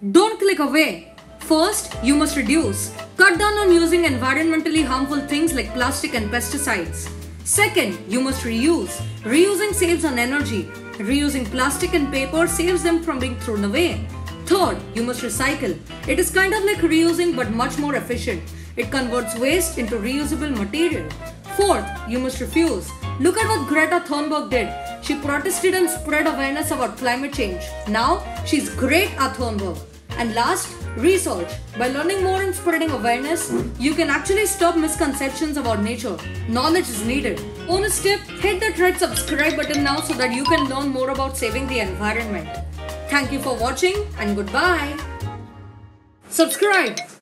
Don't click away. First, you must reduce. Cut down on using environmentally harmful things like plastic and pesticides. Second, you must reuse. Reusing saves on energy. Reusing plastic and paper saves them from being thrown away. Third, you must recycle. It is kind of like reusing but much more efficient. It converts waste into reusable material. Fourth, you must refuse. Look at what Greta Thunberg did. She protested and spread awareness about climate change. Now, she's Greta Thunberg. And last, research. By learning more and spreading awareness, you can actually stop misconceptions about nature. Knowledge is needed. Bonus tip hit that red subscribe button now so that you can learn more about saving the environment. Thank you for watching and goodbye. Subscribe.